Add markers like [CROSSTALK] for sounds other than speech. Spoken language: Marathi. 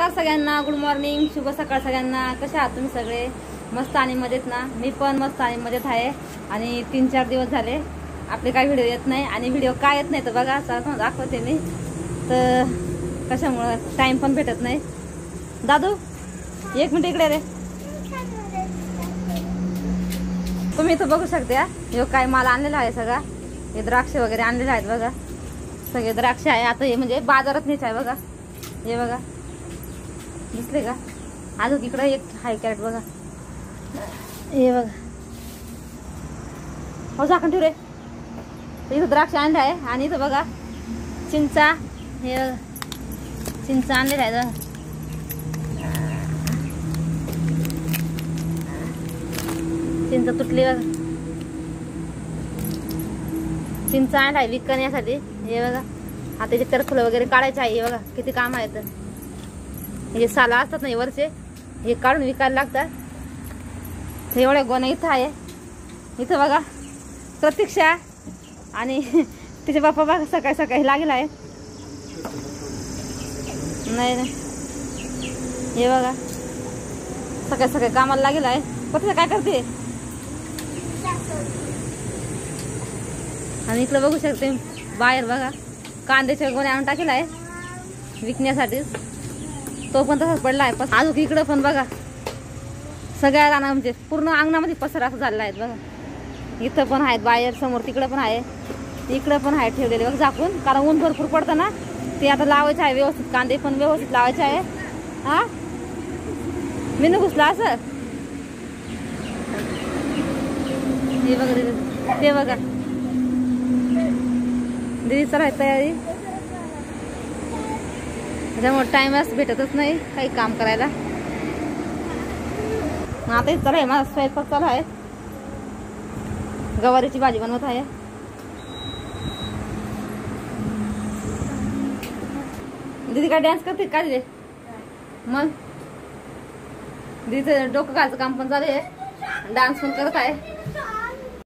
नमस्कार सगळ्यांना गुड मॉर्निंग शुभ सकाळ सगळ्यांना? कसे आहात तुम्ही सगळे? मस्त आणि मजेत ना? मी पण मस्त आणि मजेत आहे. आणि तीन चार दिवस झाले. आपले काही व्हिडिओ येत नाही. आणि व्हिडिओ काय येत नाही तर बघा असं दाखवते मी. तर कशामुळं टाइम पण भेटत नाही. दादू एक मिनिट इकडे रे. तुम्ही इथं बघू शकता हे. काय माल आणलेला आहे सगळा. हे द्राक्ष वगैरे आणलेले आहेत बघा. सगळे द्राक्ष आहे. आता हे म्हणजे बाजारात नेच आहे बघा. हे बघा. दिसले का? अजून इकडं एक हाय कॅरेट बघा. हे बघा. हो झाकण ठेव रे. इथं द्राक्ष आणलं आहे आणि इथं बघा चिंचा हे चिंचा आणलेलं आहे बघा. चिंच तुटली बघा. चिंच आणलाय विकण्यासाठी. हे बघा. आता इथे करफुलं वगैरे काढायचे आहे हे बघा. किती काम आहे तर म्हणजे हे साला असतात ना वरचे हे काढून विकायला लागतात. एवढ्या गोण्या इथं आहे. इथं बघा प्रतीक्षा आणि [LAUGHS] तिचे बाप्पा बघा सकाळी सकाळी लागेल आहे. नाही नाही. हे बघा सकाळी सकाळी कामाला लागेल आहे. प्रतीक्षा काय करते? आणि इकडं बघू शकते बाहेर बघा कांद्याच्या गोण्या आणून टाकेला आहे. विकण्यासाठी तो पण तसाच पडला आहे. पण अजून इकडं पण बघा. सगळ्या राना म्हणजे पूर्ण अंगणामध्ये पसर असं झालेला आहे बघा. इथं पण आहेत बाहेर समोर तिकडं पण आहे. इकडं पण आहे ठेवलेले बघ झाकून. कारण ऊन भरपूर पडतं ना. ते आता लावायचं आहे व्यवस्थित. कांदे पण व्यवस्थित लावायचे आहे. हा? मी न घुसला असं? हे बघा दिदी. ते बघा. दिदी तर आहे तयारी. त्याच्यामुळे टाइमच भेटतच नाही काही काम करायला. आता चालू आहे माझा स्वयंपाक चालू आहे. गवारीची भाजी बनवत आहे. दीदी काय डान्स करते का दिले मग? दीदीचं डोकं घालचं काम पण चालू आहे. डान्स पण करत आहे.